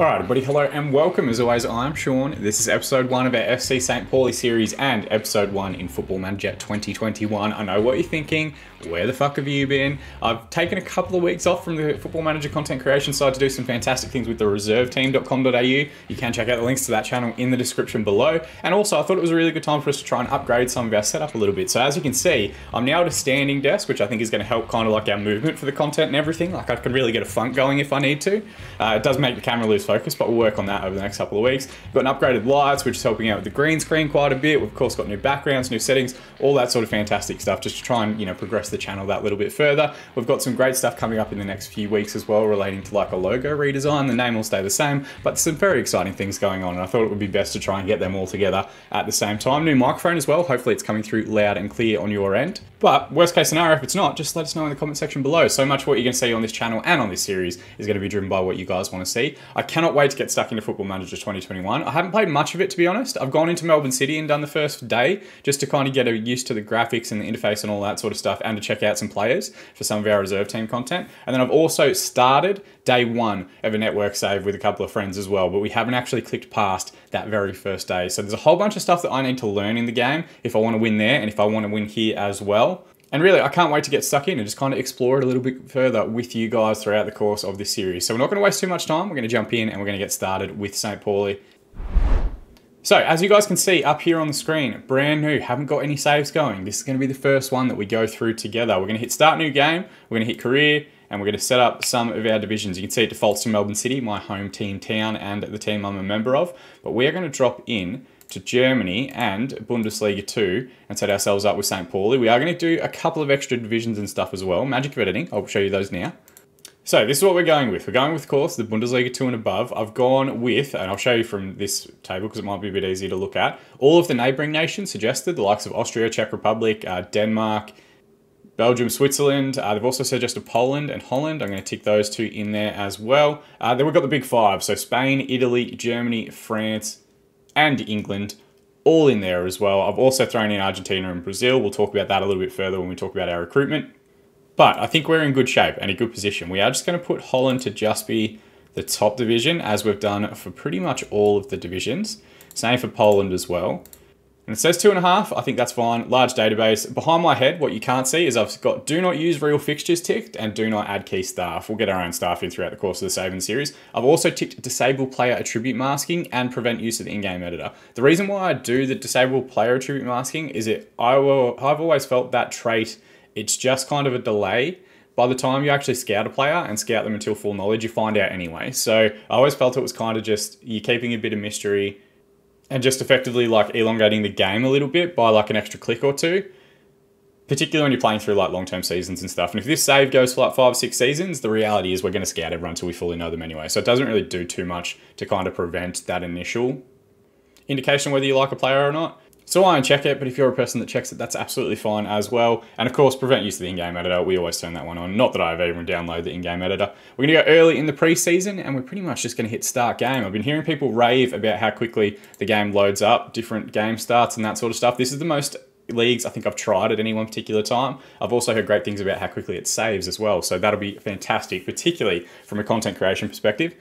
Alright, everybody, hello and welcome. As always, I'm Sean. This is episode one of our FC St. Pauli series and episode one in Football Manager 2021. I know what you're thinking. Where the fuck have you been? I've taken a couple of weeks off from the Football Manager content creation side to do some fantastic things with the reserveteam.com.au. You can check out the links to that channel in the description below. And also, I thought it was a really good time for us to try and upgrade some of our setup a little bit. So as you can see, I'm now at a standing desk, which I think is going to help kind of like our movement for the content and everything. Like I can really get a funk going if I need to. Uh, it does make the camera lose focus, but we'll work on that over the next couple of weeks. We've got an upgraded lights, which is helping out with the green screen quite a bit. We've of course got new backgrounds, new settings, all that sort of fantastic stuff, just to try and you know progress the channel that little bit further. We've got some great stuff coming up in the next few weeks as well, relating to like a logo redesign. The name will stay the same, but some very exciting things going on, and I thought it would be best to try and get them all together at the same time. New microphone as well. Hopefully, it's coming through loud and clear on your end. But worst case scenario, if it's not, just let us know in the comment section below. So much of what you're going to see on this channel and on this series is going to be driven by what you guys want to see. I cannot wait to get stuck into Football Manager 2021. I haven't played much of it, to be honest. I've gone into Melbourne City and done the first day just to kind of get used to the graphics and the interface and all that sort of stuff and to check out some players for some of our reserve team content. And then I've also started day one of a network save with a couple of friends as well, but we haven't actually clicked past that very first day. So there's a whole bunch of stuff that I need to learn in the game if I want to win there and if I want to win here as well. And really, I can't wait to get stuck in and just kind of explore it a little bit further with you guys throughout the course of this series. So we're not going to waste too much time. We're going to jump in and we're going to get started with St. Pauli. So as you guys can see up here on the screen, brand new, haven't got any saves going. This is going to be the first one that we go through together. We're going to hit start new game, we're going to hit career, and we're going to set up some of our divisions. You can see it defaults to Melbourne City, my home team town, and the team I'm a member of. But we are going to drop in to Germany and Bundesliga 2 and set ourselves up with St. Pauli. We are going to do a couple of extra divisions and stuff as well. Magic of editing, I'll show you those now. So this is what we're going with. We're going with, of course, the Bundesliga 2 and above. I've gone with, and I'll show you from this table because it might be a bit easier to look at, all of the neighbouring nations suggested, the likes of Austria, Czech Republic, uh, Denmark, Belgium, Switzerland. Uh, they've also suggested Poland and Holland. I'm going to tick those two in there as well. Uh, then we've got the big five. So Spain, Italy, Germany, France, and England all in there as well. I've also thrown in Argentina and Brazil. We'll talk about that a little bit further when we talk about our recruitment. But I think we're in good shape and a good position. We are just going to put Holland to just be the top division as we've done for pretty much all of the divisions. Same for Poland as well. And it says two and a half. I think that's fine. Large database. Behind my head, what you can't see is I've got do not use real fixtures ticked and do not add key staff. We'll get our own staff in throughout the course of the saving series. I've also ticked disable player attribute masking and prevent use of the in-game editor. The reason why I do the disable player attribute masking is it I will I've always felt that trait it's just kind of a delay by the time you actually scout a player and scout them until full knowledge, you find out anyway. So I always felt it was kind of just you're keeping a bit of mystery and just effectively like elongating the game a little bit by like an extra click or two. Particularly when you're playing through like long term seasons and stuff. And if this save goes for like five six seasons, the reality is we're going to scout everyone until we fully know them anyway. So it doesn't really do too much to kind of prevent that initial indication whether you like a player or not. So I check it, but if you're a person that checks it, that's absolutely fine as well. And of course, prevent use of the in-game editor. We always turn that one on. Not that I've even downloaded the in-game editor. We're gonna go early in the preseason and we're pretty much just gonna hit start game. I've been hearing people rave about how quickly the game loads up, different game starts and that sort of stuff. This is the most leagues I think I've tried at any one particular time. I've also heard great things about how quickly it saves as well. So that'll be fantastic, particularly from a content creation perspective.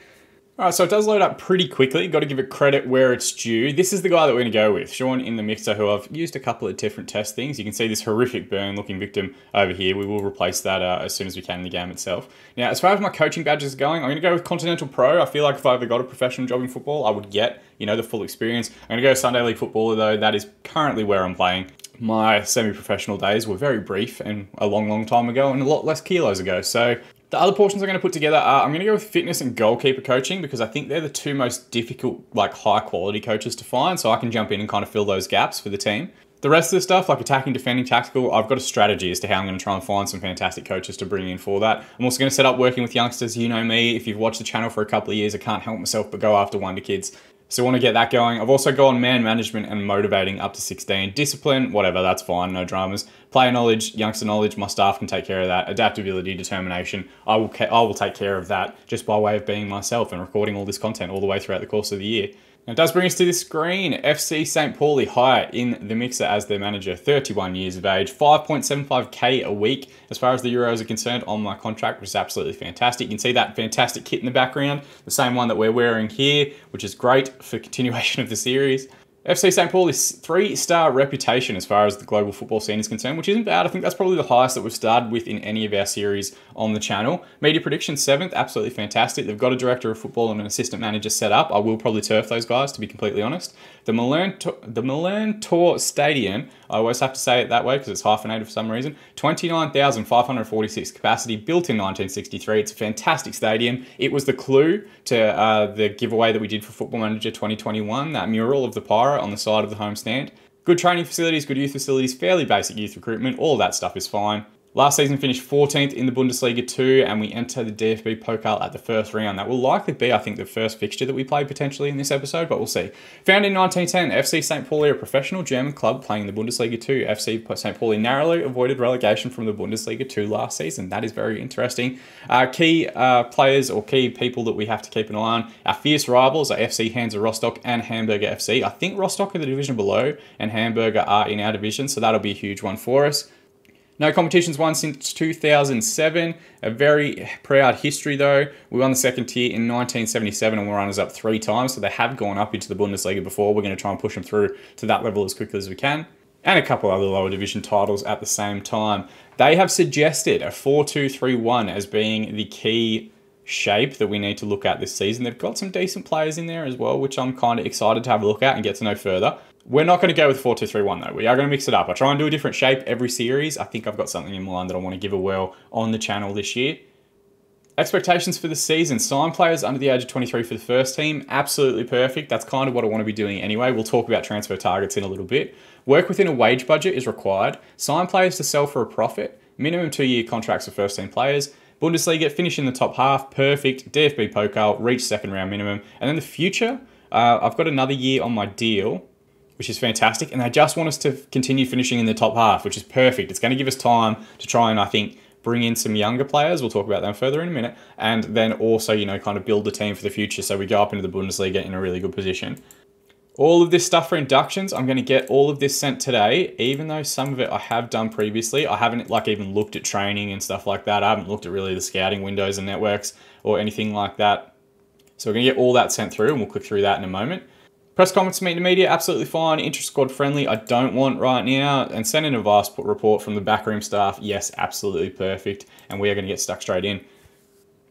All right, so it does load up pretty quickly. Got to give it credit where it's due. This is the guy that we're to go with, Sean in the mixer, who I've used a couple of different test things. You can see this horrific burn looking victim over here. We will replace that uh, as soon as we can in the game itself. Now, as far as my coaching badges going, I'm going to go with Continental Pro. I feel like if I ever got a professional job in football, I would get, you know, the full experience. I'm to go Sunday League Footballer, though. That is currently where I'm playing. My semi-professional days were very brief and a long, long time ago and a lot less kilos ago. So the other portions I'm going to put together are I'm going to go with fitness and goalkeeper coaching because I think they're the two most difficult, like high quality coaches to find. So I can jump in and kind of fill those gaps for the team. The rest of the stuff, like attacking, defending, tactical, I've got a strategy as to how I'm going to try and find some fantastic coaches to bring in for that. I'm also going to set up working with youngsters. You know me, if you've watched the channel for a couple of years, I can't help myself but go after Wonder Kids. So I want to get that going. I've also gone man management and motivating up to 16. Discipline, whatever, that's fine, no dramas. Player knowledge, youngster knowledge, my staff can take care of that. Adaptability, determination, I will, I will take care of that just by way of being myself and recording all this content all the way throughout the course of the year. Now, it does bring us to this screen. FC St. Pauli higher in the mixer as their manager, 31 years of age, 5.75k a week as far as the Euros are concerned on my contract, which is absolutely fantastic. You can see that fantastic kit in the background, the same one that we're wearing here, which is great for continuation of the series. FC St. Pauli's three-star reputation as far as the global football scene is concerned, which isn't bad. I think that's probably the highest that we've started with in any of our series on the channel. Media prediction seventh, absolutely fantastic. They've got a director of football and an assistant manager set up. I will probably turf those guys, to be completely honest. The Milan, the Millerntor Stadium, I always have to say it that way because it's hyphenated for some reason. 29,546 capacity, built in 1963. It's a fantastic stadium. It was the clue to uh, the giveaway that we did for Football Manager 2021, that mural of the pirate on the side of the home stand. Good training facilities, good youth facilities, fairly basic youth recruitment, all that stuff is fine. Last season finished 14th in the Bundesliga 2 and we enter the DFB Pokal at the first round. That will likely be, I think, the first fixture that we play potentially in this episode, but we'll see. Founded in 1910, FC St. Pauli, a professional German club playing in the Bundesliga 2. FC St. Pauli narrowly avoided relegation from the Bundesliga 2 last season. That is very interesting. Uh, key uh, players or key people that we have to keep an eye on. Our fierce rivals are FC Hansa Rostock and Hamburger FC. I think Rostock are the division below and Hamburger are in our division, so that'll be a huge one for us. No competitions won since 2007. A very proud history though. We won the second tier in 1977 and we're runners up three times. So they have gone up into the Bundesliga before. We're going to try and push them through to that level as quickly as we can. And a couple other lower division titles at the same time. They have suggested a 4-2-3-1 as being the key shape that we need to look at this season. They've got some decent players in there as well, which I'm kind of excited to have a look at and get to know further. We're not going to go with 4-2-3-1 though. We are going to mix it up. I try and do a different shape every series. I think I've got something in mind that I want to give a whirl on the channel this year. Expectations for the season. Sign players under the age of 23 for the first team. Absolutely perfect. That's kind of what I want to be doing anyway. We'll talk about transfer targets in a little bit. Work within a wage budget is required. Sign players to sell for a profit. Minimum two-year contracts for first team players. Bundesliga, finish in the top half. Perfect. DFB Pokal, reach second round minimum. And then the future, uh, I've got another year on my deal which is fantastic. And they just want us to continue finishing in the top half, which is perfect. It's going to give us time to try and, I think, bring in some younger players. We'll talk about them further in a minute. And then also, you know, kind of build the team for the future so we go up into the Bundesliga in a really good position. All of this stuff for inductions, I'm going to get all of this sent today, even though some of it I have done previously. I haven't like even looked at training and stuff like that. I haven't looked at really the scouting windows and networks or anything like that. So we're going to get all that sent through and we'll click through that in a moment. Press comments, meet the media, absolutely fine. Interest squad friendly, I don't want right now. And send in a vast report from the backroom staff, yes, absolutely perfect. And we are going to get stuck straight in.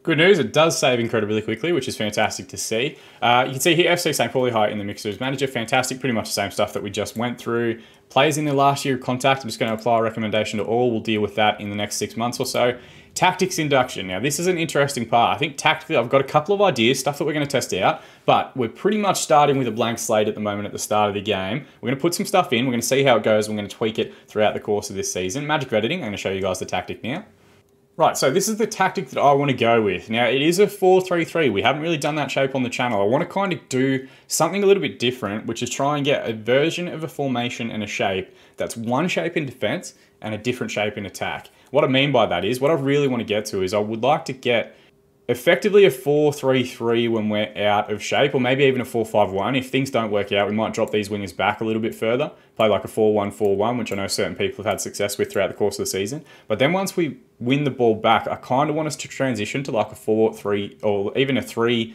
Good news, it does save incredibly quickly, which is fantastic to see. Uh, you can see here FC St. Pauli High in the Mixers Manager, fantastic, pretty much the same stuff that we just went through. Players in the last year of contact, I'm just going to apply a recommendation to all. We'll deal with that in the next six months or so. Tactics induction. Now, this is an interesting part. I think tactically, I've got a couple of ideas, stuff that we're going to test out, but we're pretty much starting with a blank slate at the moment at the start of the game. We're going to put some stuff in, we're going to see how it goes, we're going to tweak it throughout the course of this season. Magic editing, I'm going to show you guys the tactic now. Right, so this is the tactic that I want to go with. Now, it is a 4-3-3. We haven't really done that shape on the channel. I want to kind of do something a little bit different, which is try and get a version of a formation and a shape that's one shape in defense and a different shape in attack. What I mean by that is, what I really want to get to is I would like to get effectively a 4-3-3 when we're out of shape, or maybe even a 4-5-1. If things don't work out, we might drop these wingers back a little bit further, play like a 4-1-4-1, which I know certain people have had success with throughout the course of the season. But then once we win the ball back, I kind of want us to transition to like a 4-3, or even a 3-2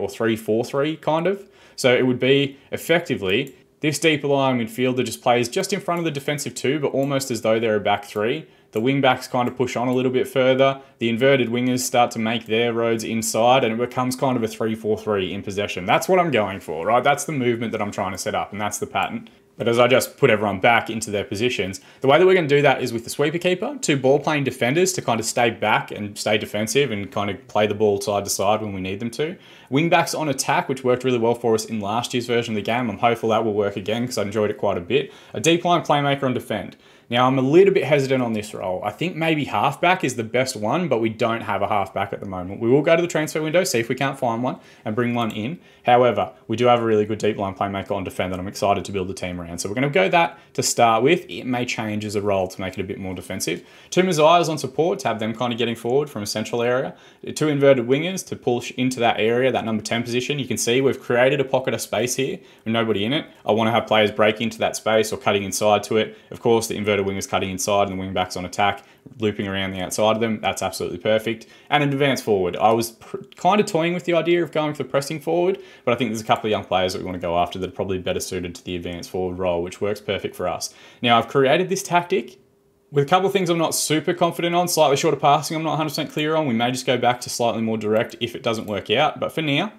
or 3-4-3 kind of. So it would be effectively this deeper line midfielder just plays just in front of the defensive two, but almost as though they're a back three. The wing backs kind of push on a little bit further. The inverted wingers start to make their roads inside, and it becomes kind of a 3 4 3 in possession. That's what I'm going for, right? That's the movement that I'm trying to set up, and that's the pattern. But as I just put everyone back into their positions, the way that we're going to do that is with the sweeper keeper, two ball playing defenders to kind of stay back and stay defensive and kind of play the ball side to side when we need them to. Wing backs on attack, which worked really well for us in last year's version of the game. I'm hopeful that will work again because I enjoyed it quite a bit. A deep line playmaker on defend. Now, I'm a little bit hesitant on this role. I think maybe halfback is the best one, but we don't have a halfback at the moment. We will go to the transfer window, see if we can't find one, and bring one in. However, we do have a really good deep line playmaker on defend that I'm excited to build the team around. So we're going to go that to start with. It may change as a role to make it a bit more defensive. Two Mazzai's on support to have them kind of getting forward from a central area. Two inverted wingers to push into that area, that number 10 position. You can see we've created a pocket of space here with nobody in it. I want to have players break into that space or cutting inside to it. Of course, the inverted wingers cutting inside and the wing backs on attack, looping around the outside of them. That's absolutely perfect. And an advance forward. I was kind of toying with the idea of going for pressing forward, but I think there's a couple of young players that we want to go after that are probably better suited to the advance forward role, which works perfect for us. Now, I've created this tactic with a couple of things I'm not super confident on, slightly shorter passing I'm not 100% clear on. We may just go back to slightly more direct if it doesn't work out, but for now,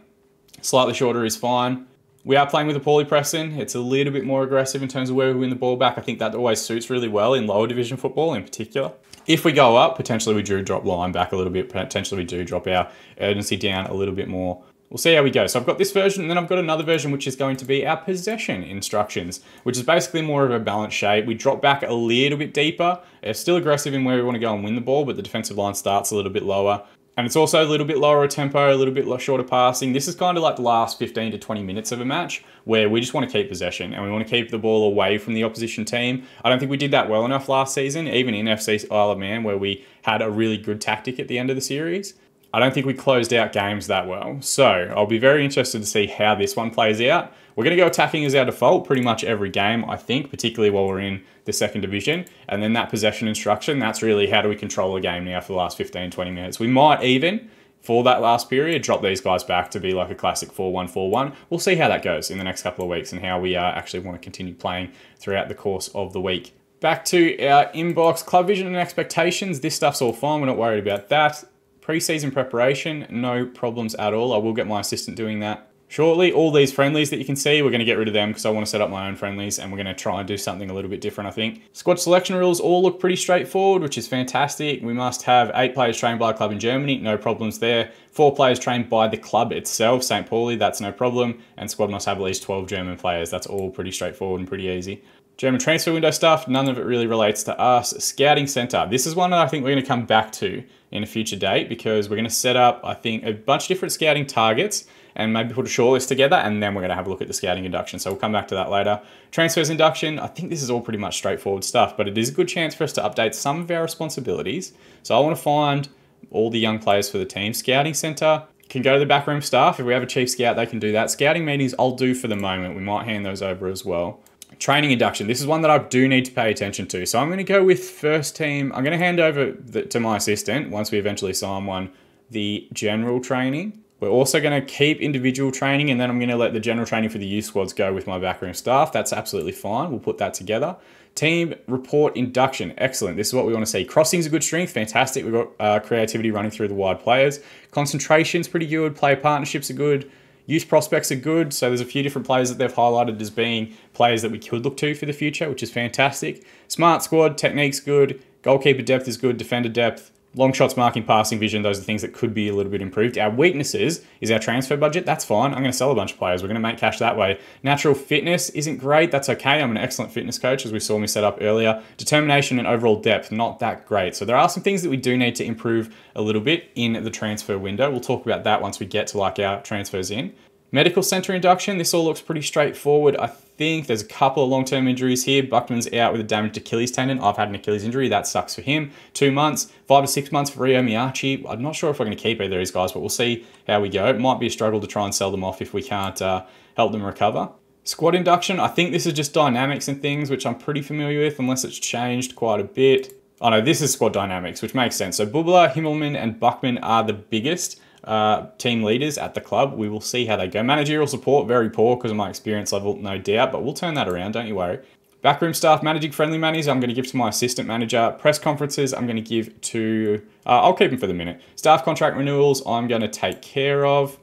slightly shorter is fine. We are playing with a Paulie Preston. It's a little bit more aggressive in terms of where we win the ball back. I think that always suits really well in lower division football in particular. If we go up, potentially we do drop line back a little bit. Potentially we do drop our urgency down a little bit more. We'll see how we go. So I've got this version, and then I've got another version which is going to be our possession instructions, which is basically more of a balanced shape. We drop back a little bit deeper. It's still aggressive in where we want to go and win the ball, but the defensive line starts a little bit lower. And it's also a little bit lower a tempo, a little bit shorter passing. This is kind of like the last 15 to 20 minutes of a match where we just want to keep possession and we want to keep the ball away from the opposition team. I don't think we did that well enough last season, even in FC Isle of Man, where we had a really good tactic at the end of the series. I don't think we closed out games that well. So I'll be very interested to see how this one plays out. We're going to go attacking as our default pretty much every game, I think, particularly while we're in the second division. And then that possession instruction, that's really how do we control the game now for the last 15, 20 minutes. We might even, for that last period, drop these guys back to be like a classic 4-1-4-1. We'll see how that goes in the next couple of weeks and how we uh, actually want to continue playing throughout the course of the week. Back to our inbox, club vision and expectations. This stuff's all fine. We're not worried about that. Pre-season preparation, no problems at all. I will get my assistant doing that shortly. All these friendlies that you can see, we're going to get rid of them because I want to set up my own friendlies and we're going to try and do something a little bit different, I think. Squad selection rules all look pretty straightforward, which is fantastic. We must have eight players trained by a club in Germany, no problems there. Four players trained by the club itself, St. Pauli, that's no problem. And squad must have at least 12 German players. That's all pretty straightforward and pretty easy. German transfer window stuff, none of it really relates to us. Scouting center. This is one that I think we're going to come back to in a future date because we're going to set up, I think, a bunch of different scouting targets and maybe put a shortlist together and then we're going to have a look at the scouting induction. So we'll come back to that later. Transfers induction, I think this is all pretty much straightforward stuff, but it is a good chance for us to update some of our responsibilities. So I want to find all the young players for the team. Scouting center, can go to the backroom staff. If we have a chief scout, they can do that. Scouting meetings, I'll do for the moment. We might hand those over as well. Training induction. This is one that I do need to pay attention to. So I'm going to go with first team. I'm going to hand over the, to my assistant once we eventually sign one the general training. We're also going to keep individual training and then I'm going to let the general training for the youth squads go with my backroom staff. That's absolutely fine. We'll put that together. Team report induction. Excellent. This is what we want to see. Crossing's a good strength. Fantastic. We've got uh, creativity running through the wide players. Concentration's pretty good. Player partnerships are good. Youth prospects are good, so there's a few different players that they've highlighted as being players that we could look to for the future, which is fantastic. Smart squad, technique's good, goalkeeper depth is good, defender depth, long shots, marking, passing, vision, those are things that could be a little bit improved. Our weaknesses is our transfer budget. That's fine. I'm going to sell a bunch of players. We're going to make cash that way. Natural fitness isn't great. That's okay. I'm an excellent fitness coach, as we saw me set up earlier. Determination and overall depth, not that great. So there are some things that we do need to improve a little bit in the transfer window. We'll talk about that once we get to like our transfers in. Medical center induction, this all looks pretty straightforward. I think there's a couple of long-term injuries here. Buchtmann's out with a damaged Achilles tendon. I've had an Achilles injury. That sucks for him. Two months, five to six months for Ryo Miyaichi. I'm not sure if we're going to keep either of these guys, but we'll see how we go. It might be a struggle to try and sell them off if we can't uh, help them recover. Squad induction, I think this is just dynamics and things, which I'm pretty familiar with, unless it's changed quite a bit. Oh know this is squad dynamics, which makes sense. So Buballa, Himmelmann, and Buchtmann are the biggest uh, team leaders at the club. We will see how they go. Managerial support, very poor because of my experience level, no doubt, but we'll turn that around, don't you worry. Backroom staff, managing friendly managers, I'm going to give to my assistant manager. Press conferences, I'm going to give to, uh, I'll keep them for the minute. Staff contract renewals, I'm going to take care of.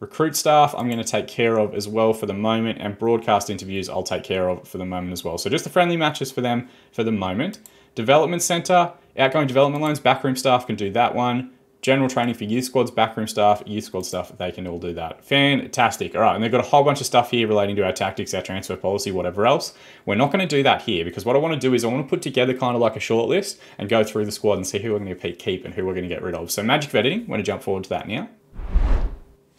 Recruit staff, I'm going to take care of as well for the moment. And broadcast interviews, I'll take care of for the moment as well. So just the friendly matches for them for the moment. Development center, outgoing development loans, backroom staff can do that one general training for youth squads, backroom staff, youth squad stuff, they can all do that. Fantastic. All right, and they've got a whole bunch of stuff here relating to our tactics, our transfer policy, whatever else. We're not going to do that here because what I want to do is I want to put together kind of like a short list and go through the squad and see who we're going to keep and who we're going to get rid of. So magic of editing, we're going to jump forward to that now.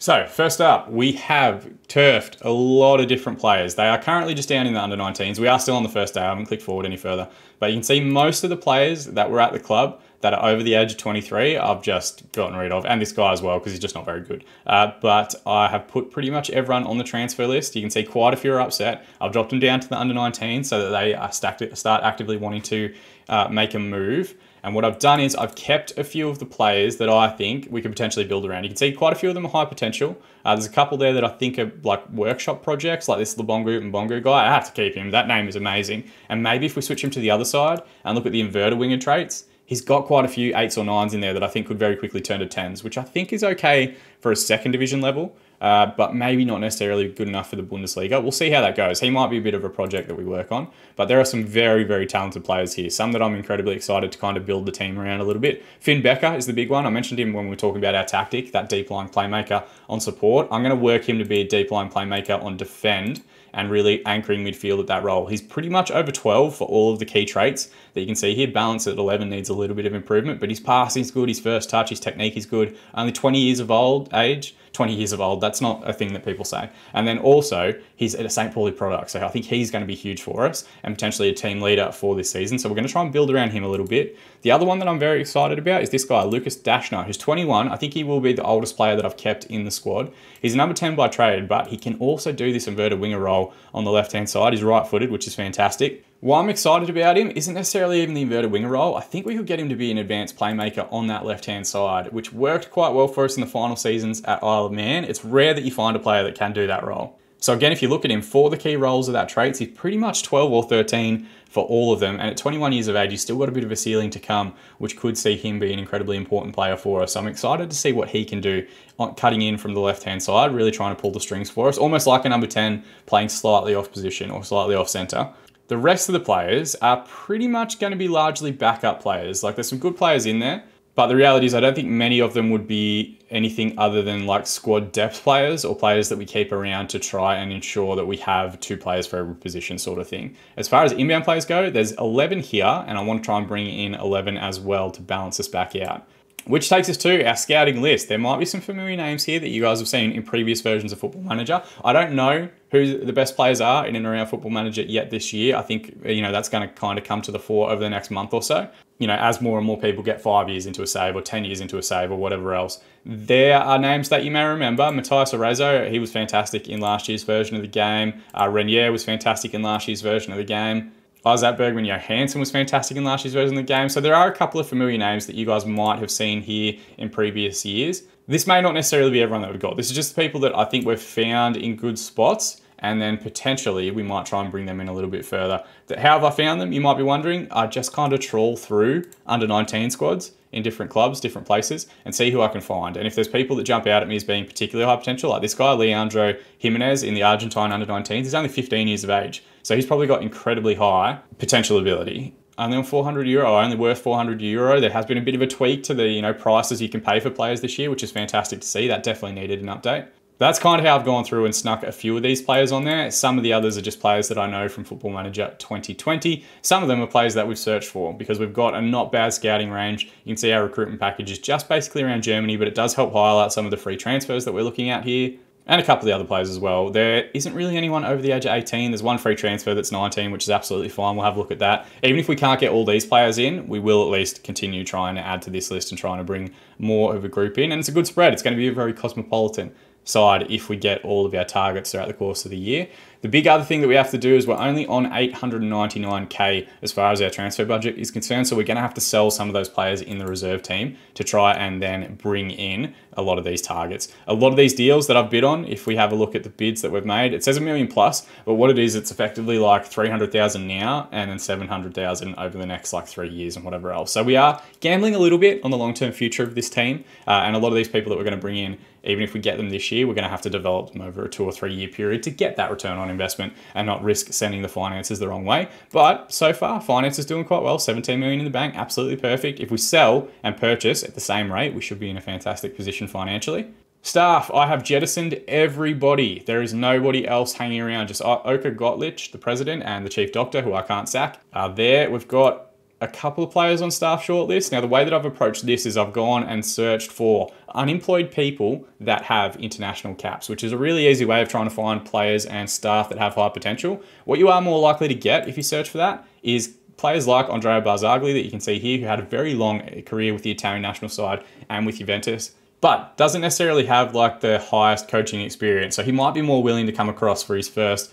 So, first up, we have turfed a lot of different players. They are currently just down in the under 19s. We are still on the first day. I haven't clicked forward any further. But you can see most of the players that were at the club that are over the age of 23, I've just gotten rid of, and this guy as well, because he's just not very good. Uh, but I have put pretty much everyone on the transfer list. You can see quite a few are upset. I've dropped them down to the under 19 so that they start actively wanting to uh, make a move. And what I've done is I've kept a few of the players that I think we could potentially build around. You can see quite a few of them are high potential. Uh, there's a couple there that I think are like workshop projects, like this Lebongu and Bongo guy. I have to keep him. That name is amazing. And maybe if we switch him to the other side and look at the inverted winger traits, he's got quite a few eights or nines in there that I think could very quickly turn to tens, which I think is okay for a second division level uh, but maybe not necessarily good enough for the Bundesliga. We'll see how that goes. He might be a bit of a project that we work on, but there are some very, very talented players here. Some that I'm incredibly excited to kind of build the team around a little bit. Finn Becker is the big one. I mentioned him when we were talking about our tactic, that deep line playmaker on support. I'm going to work him to be a deep line playmaker on defend and really anchoring midfield at that role. He's pretty much over 12 for all of the key traits that you can see here. Balance at 11 needs a little bit of improvement, but his passing is good, his first touch, his technique is good. Only 20 years of old age, 20 years of old. That's not a thing that people say. And then also, he's at a St. Pauli product. So I think he's going to be huge for us and potentially a team leader for this season. So we're going to try and build around him a little bit. The other one that I'm very excited about is this guy, Lukas Daschner, who's 21. I think he will be the oldest player that I've kept in the squad. He's number 10 by trade, but he can also do this inverted winger role on the left-hand side. He's right-footed, which is fantastic. Why I'm excited about him isn't necessarily even the inverted winger role. I think we could get him to be an advanced playmaker on that left-hand side, which worked quite well for us in the final seasons at Isle of Man. It's rare that you find a player that can do that role. So again, if you look at him, for the key roles of that traits, he's pretty much 12 or 13 for all of them. And at 21 years of age, he's still got a bit of a ceiling to come, which could see him be an incredibly important player for us. So I'm excited to see what he can do on cutting in from the left-hand side, really trying to pull the strings for us, almost like a number 10 playing slightly off position or slightly off center. The rest of the players are pretty much going to be largely backup players. Like there's some good players in there, but the reality is I don't think many of them would be anything other than like squad depth players or players that we keep around to try and ensure that we have two players for every position sort of thing. As far as inbound players go, there's 11 here and I want to try and bring in 11 as well to balance us back out. Which takes us to our scouting list. There might be some familiar names here that you guys have seen in previous versions of Football Manager. I don't know who the best players are in and around Football Manager yet this year. I think, you know, that's going to kind of come to the fore over the next month or so. You know, as more and more people get five years into a save or 10 years into a save or whatever else. There are names that you may remember. Matías Arezo, he was fantastic in last year's version of the game. Uh, Reinier was fantastic in last year's version of the game. Isak Bergmann Johansson was fantastic in last year's version of the game. So there are a couple of familiar names that you guys might have seen here in previous years. This may not necessarily be everyone that we've got. This is just the people that I think we've found in good spots and then potentially we might try and bring them in a little bit further. How have I found them? You might be wondering. I just kind of trawl through under 19 squads in different clubs, different places, and see who I can find. And if there's people that jump out at me as being particularly high potential, like this guy, Leandro Jimenez in the Argentine under 19s, he's only 15 years of age. So he's probably got incredibly high potential ability. Only on 400 euro, only worth 400 euro. There has been a bit of a tweak to the you know prices you can pay for players this year, which is fantastic to see. That definitely needed an update that's kind of how I've gone through and snuck a few of these players on there. Some of the others are just players that I know from Football Manager 2020. Some of them are players that we've searched for because we've got a not bad scouting range. You can see our recruitment package is just basically around Germany, but it does help highlight some of the free transfers that we're looking at here and a couple of the other players as well. There isn't really anyone over the age of 18. There's one free transfer that's 19, which is absolutely fine. We'll have a look at that. Even if we can't get all these players in, we will at least continue trying to add to this list and trying to bring more of a group in. And it's a good spread. It's going to be very cosmopolitan side if we get all of our targets throughout the course of the year. The big other thing that we have to do is we're only on 899k as far as our transfer budget is concerned, so we're going to have to sell some of those players in the reserve team to try and then bring in a lot of these targets. A lot of these deals that I've bid on, if we have a look at the bids that we've made, it says a million plus, but what it is, it's effectively like 300,000 now and then 700,000 over the next like three years and whatever else. So we are gambling a little bit on the long-term future of this team, uh, and a lot of these people that we're going to bring in even if we get them this year, we're going to have to develop them over a two or three year period to get that return on investment and not risk sending the finances the wrong way. But so far, finance is doing quite well. 17 million in the bank, absolutely perfect. If we sell and purchase at the same rate, we should be in a fantastic position financially. Staff, I have jettisoned everybody. There is nobody else hanging around. Just Oke Göttlich, the president, and the chief doctor, who I can't sack, are there. We've got a couple of players on staff shortlist. Now, the way that I've approached this is I've gone and searched for unemployed people that have international caps, which is a really easy way of trying to find players and staff that have high potential. What you are more likely to get if you search for that is players like Andrea Barzagli that you can see here, who had a very long career with the Italian national side and with Juventus but doesn't necessarily have like the highest coaching experience. So he might be more willing to come across for his first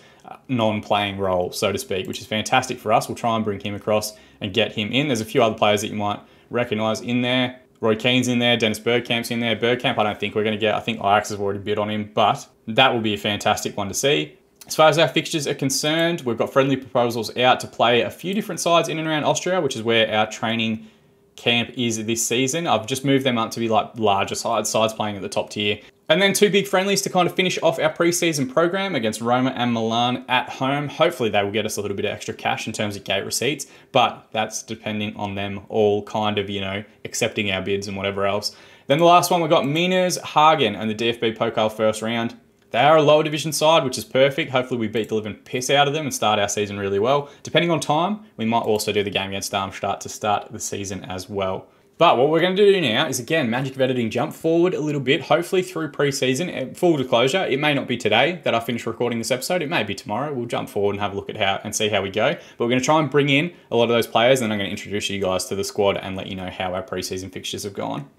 non-playing role, so to speak, which is fantastic for us. We'll try and bring him across and get him in. There's a few other players that you might recognise in there. Roy Keane's in there, Dennis Bergkamp's in there. Bergkamp, I don't think we're going to get. I think Ajax has already bid on him, but that will be a fantastic one to see. As far as our fixtures are concerned, we've got friendly proposals out to play a few different sides in and around Austria, which is where our training camp is this season. I've just moved them up to be like larger sides, sides playing at the top tier. And then two big friendlies to kind of finish off our preseason program against Roma and Milan at home. Hopefully they will get us a little bit of extra cash in terms of gate receipts, but that's depending on them all kind of, you know, accepting our bids and whatever else. Then the last one, we've got Minas Hagen and the DFB Pokal first round. They are a lower division side, which is perfect. Hopefully we beat the living piss out of them and start our season really well. Depending on time, we might also do the game against Darmstadt to start the season as well. But what we're going to do now is, again, magic of editing, jump forward a little bit, hopefully through preseason. Eh, Full disclosure, it may not be today that I finish recording this episode. It may be tomorrow. We'll jump forward and have a look at how and see how we go. But we're going to try and bring in a lot of those players, and I'm going to introduce you guys to the squad and let you know how our preseason fixtures have gone.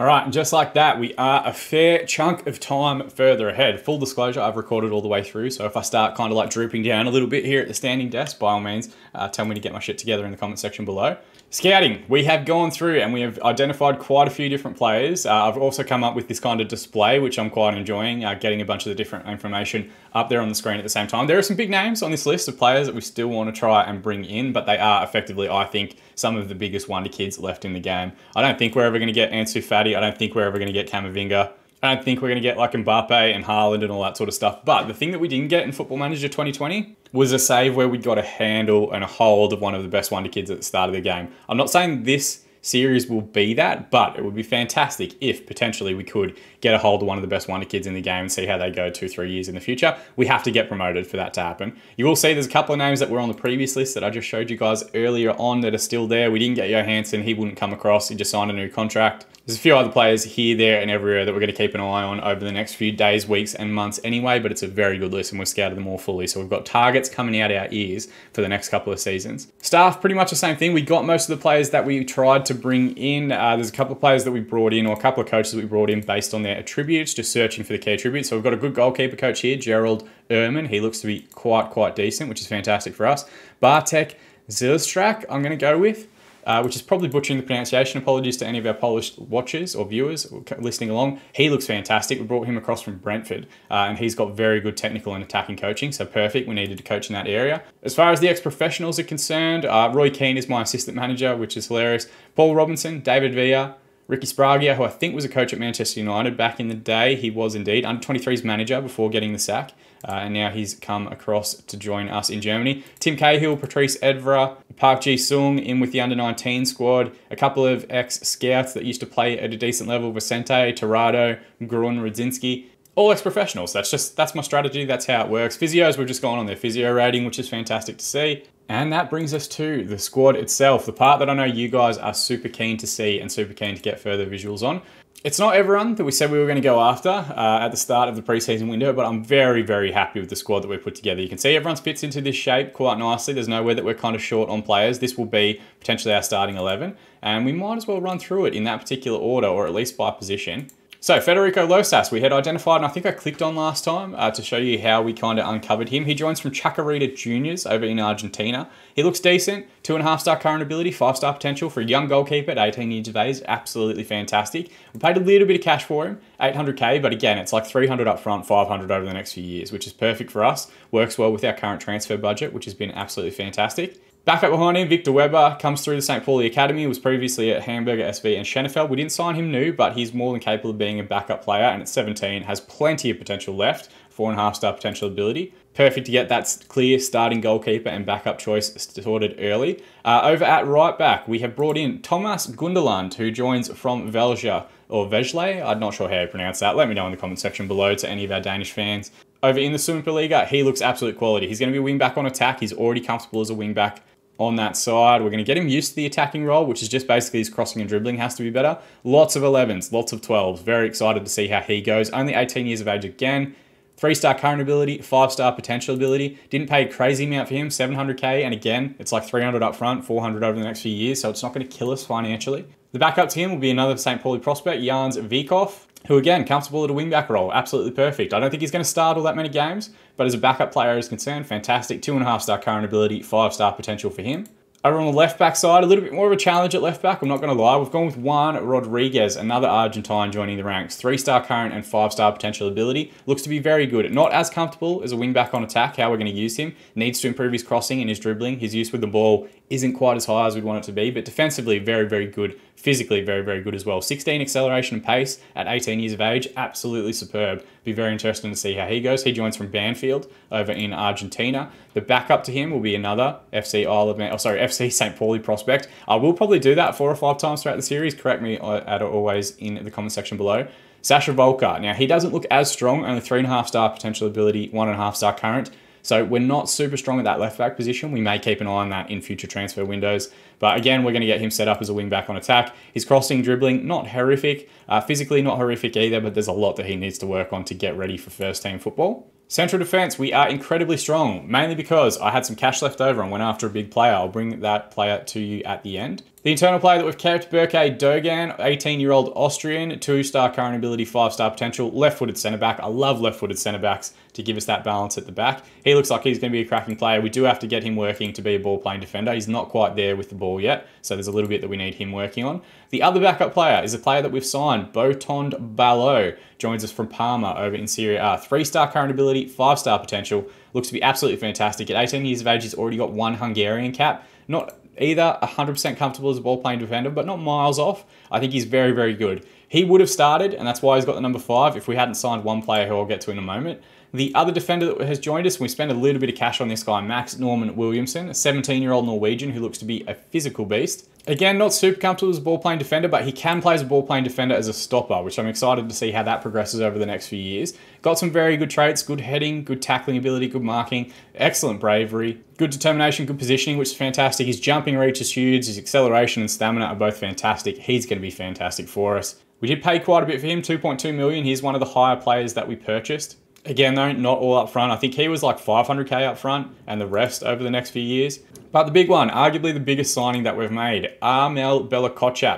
All right, and just like that, we are a fair chunk of time further ahead. Full disclosure, I've recorded all the way through, so if I start kind of like drooping down a little bit here at the standing desk, by all means, uh, tell me to get my shit together in the comment section below. Scouting, we have gone through and we have identified quite a few different players. Uh, I've also come up with this kind of display, which I'm quite enjoying, uh, getting a bunch of the different information up there on the screen at the same time. There are some big names on this list of players that we still want to try and bring in, but they are effectively, I think, some of the biggest wonder kids left in the game. I don't think we're ever going to get Ansu Fati. I don't think we're ever going to get Camavinga. I don't think we're going to get like Mbappe and Haaland and all that sort of stuff. But the thing that we didn't get in Football Manager 2020 was a save where we got a handle and a hold of one of the best wonder kids at the start of the game. I'm not saying this series will be that, but it would be fantastic if potentially we could get a hold of one of the best wonder kids in the game and see how they go two, three years in the future. We have to get promoted for that to happen. You will see there's a couple of names that were on the previous list that I just showed you guys earlier on that are still there. We didn't get Johansson, he wouldn't come across, he just signed a new contract. There's a few other players here, there, and everywhere that we're going to keep an eye on over the next few days, weeks, and months anyway, but it's a very good list and we've scouted them all fully. So we've got targets coming out our ears for the next couple of seasons. Staff, pretty much the same thing. We got most of the players that we tried to bring in. Uh, there's a couple of players that we brought in, or a couple of coaches that we brought in based on their attributes, just searching for the key attributes. So we've got a good goalkeeper coach here, Gerald Ehrmann. He looks to be quite, quite decent, which is fantastic for us. Bartek Zilstrak, I'm going to go with uh, which is probably butchering the pronunciation. Apologies to any of our Polish watchers or viewers listening along. He looks fantastic. We brought him across from Brentford, uh, and he's got very good technical and attacking coaching, so perfect. We needed to coach in that area. As far as the ex-professionals are concerned, uh, Roy Keane is my assistant manager, which is hilarious. Paul Robinson, David Villa, Ricky Sbragia, who I think was a coach at Manchester United back in the day. He was indeed under 23's manager before getting the sack. Uh, and now he's come across to join us in Germany. Tim Cahill, Patrice Evra, Park Ji Sung in with the under 19 squad, a couple of ex scouts that used to play at a decent level Vicente, Torrado, Grun, Rudzinski. All ex professionals. That's just that's my strategy. That's how it works. Physios, we're just going on their physio rating, which is fantastic to see. And that brings us to the squad itself, the part that I know you guys are super keen to see and super keen to get further visuals on. It's not everyone that we said we were going to go after uh, at the start of the preseason window, but I'm very, very happy with the squad that we've put together. You can see everyone fits into this shape quite nicely. There's nowhere that we're kind of short on players. This will be potentially our starting 11, and we might as well run through it in that particular order, or at least by position. So Federico Losas, we had identified, and I think I clicked on last time uh, to show you how we kind of uncovered him. He joins from Chacarita Juniors over in Argentina. He looks decent, two and a half star current ability, five star potential for a young goalkeeper at 18 years of age, absolutely fantastic. We paid a little bit of cash for him, 800k, but again, it's like 300 up front, 500 over the next few years, which is perfect for us. Works well with our current transfer budget, which has been absolutely fantastic. Back up behind him, Victor Weber comes through the St. Pauli Academy, was previously at Hamburger SV and Schenefeld. We didn't sign him new, but he's more than capable of being a backup player, and at 17 has plenty of potential left, four and a half star potential ability. Perfect to get that clear starting goalkeeper and backup choice sorted early. Uh, over at right back, we have brought in Thomas Gundelund, who joins from Velja, or Vejle, I'm not sure how you pronounce that. Let me know in the comment section below to any of our Danish fans. Over in the Superliga, he looks absolute quality. He's going to be wing back on attack. He's already comfortable as a wing back on that side. We're going to get him used to the attacking role, which is just basically his crossing and dribbling has to be better. Lots of 11s, lots of 12s. Very excited to see how he goes. Only 18 years of age again. Three star current ability, five star potential ability. Didn't pay a crazy amount for him, 700k, and again, it's like 300 up front, 400 over the next few years, so it's not going to kill us financially. The backup to him will be another St. Pauli prospect, Jannes Wieckhoff, who again, comfortable at a wingback role, absolutely perfect. I don't think he's going to start all that many games, but as a backup player is concerned, fantastic. Two and a half star current ability, five star potential for him. Over on the left back side, a little bit more of a challenge at left back, I'm not going to lie. We've gone with Juan Rodriguez, another Argentine joining the ranks. Three star current and five star potential ability. Looks to be very good. Not as comfortable as a wing back on attack, how we're going to use him. Needs to improve his crossing and his dribbling. His use with the ball isn't quite as high as we'd want it to be, but defensively, very, very good. Physically, very, very good as well. 16 acceleration and pace at 18 years of age, absolutely superb. Be very interesting to see how he goes. He joins from Banfield over in Argentina. The backup to him will be another FC Isle of Man, oh sorry, FC St. Pauli prospect. I will probably do that four or five times throughout the series. Correct me uh, at always in the comment section below. Sasha Volka. Now, he doesn't look as strong, only three and a half star potential ability, one and a half star current. So we're not super strong at that left back position. We may keep an eye on that in future transfer windows. But again, we're going to get him set up as a wing back on attack. His crossing, dribbling, not horrific. Uh, physically, not horrific either, but there's a lot that he needs to work on to get ready for first team football. Central defence, we are incredibly strong, mainly because I had some cash left over and went after a big player. I'll bring that player to you at the end. The internal player that we've kept, Berke Dogan, 18-year-old Austrian, two-star current ability, five-star potential, left-footed centre-back. I love left-footed centre-backs to give us that balance at the back. He looks like he's going to be a cracking player. We do have to get him working to be a ball-playing defender. He's not quite there with the ball yet, so there's a little bit that we need him working on. The other backup player is a player that we've signed, Botond Balogh, joins us from Parma over in Serie A. Three-star current ability, five-star potential. Looks to be absolutely fantastic. At 18 years of age, he's already got one Hungarian cap. Not either 100% comfortable as a ball playing defender, but not miles off. I think he's very, very good. He would have started, and that's why he's got the number five if we hadn't signed one player who I'll get to in a moment. The other defender that has joined us, we spent a little bit of cash on this guy, Max Norman Williamson, a 17 year old Norwegian who looks to be a physical beast. Again, not super comfortable as a ball playing defender, but he can play as a ball playing defender as a stopper, which I'm excited to see how that progresses over the next few years. Got some very good traits good heading, good tackling ability, good marking, excellent bravery, good determination, good positioning, which is fantastic. His jumping reach is huge, his acceleration and stamina are both fantastic. He's going to be fantastic for us. We did pay quite a bit for him, 2.2 million. He's one of the higher players that we purchased. Again, though, not all up front. I think he was like 500k up front and the rest over the next few years. But the big one, arguably the biggest signing that we've made, Armel Bella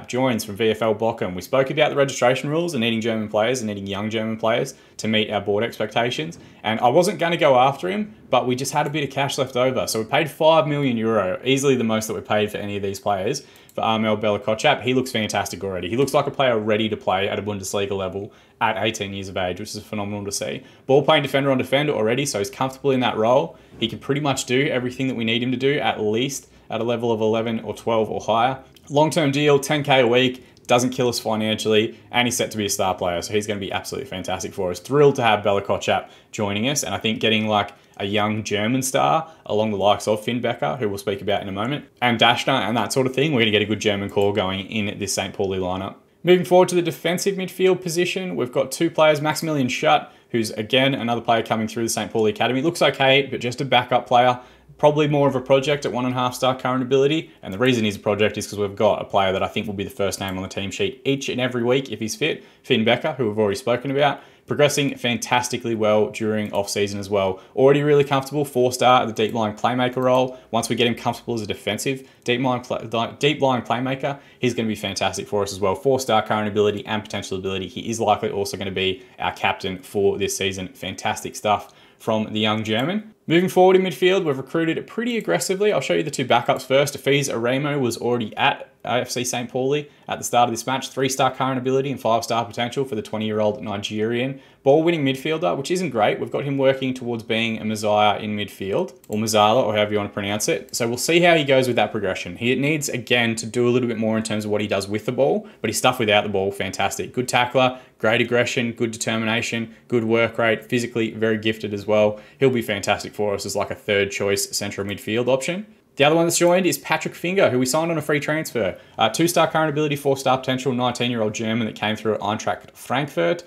joins from VFL Bochum. We spoke about the registration rules and needing German players and needing young German players to meet our board expectations. And I wasn't going to go after him, but we just had a bit of cash left over. So we paid 5 million euro, easily the most that we paid for any of these players for Armel Bella He looks fantastic already. He looks like a player ready to play at a Bundesliga level at 18 years of age, which is phenomenal to see. Ball playing defender on defender already, so he's comfortable in that role. He can pretty much do everything that we need him to do, at least at a level of 11 or 12 or higher. Long term deal, 10k a week, doesn't kill us financially, and he's set to be a star player, so he's going to be absolutely fantastic for us. Thrilled to have Bella Kotchap joining us, and I think getting like a young German star along the likes of Finn Becker, who we'll speak about in a moment, and Daschner and that sort of thing, we're going to get a good German core going in this St. Pauli lineup. Moving forward to the defensive midfield position, we've got two players, Maximilian Schutt, who's again another player coming through the St. Pauli Academy. Looks okay, but just a backup player. Probably more of a project at one and a half star current ability. And the reason he's a project is because we've got a player that I think will be the first name on the team sheet each and every week if he's fit, Finn Becker, who we've already spoken about progressing fantastically well during off-season as well. Already really comfortable, four-star at the deep line playmaker role. Once we get him comfortable as a defensive deep line, deep line playmaker, he's going to be fantastic for us as well. Four-star current ability and potential ability. He is likely also going to be our captain for this season. Fantastic stuff from the young German. Moving forward in midfield, we've recruited pretty aggressively. I'll show you the two backups first. Afeez Aremu was already at AFC St. Pauli at the start of this match. Three star current ability and five star potential for the 20 year old Nigerian. Ball winning midfielder, which isn't great. We've got him working towards being a Messiah in midfield, or Mazzala, or however you want to pronounce it. So we'll see how he goes with that progression. He needs, again, to do a little bit more in terms of what he does with the ball, but his stuff without the ball, fantastic. Good tackler, great aggression, good determination, good work rate, physically very gifted as well. He'll be fantastic for us as like a third choice central midfield option. The other one that's joined is Patrick Finger, who we signed on a free transfer. Uh, two star current ability, four star potential, 19 year old German that came through at Eintracht Frankfurt.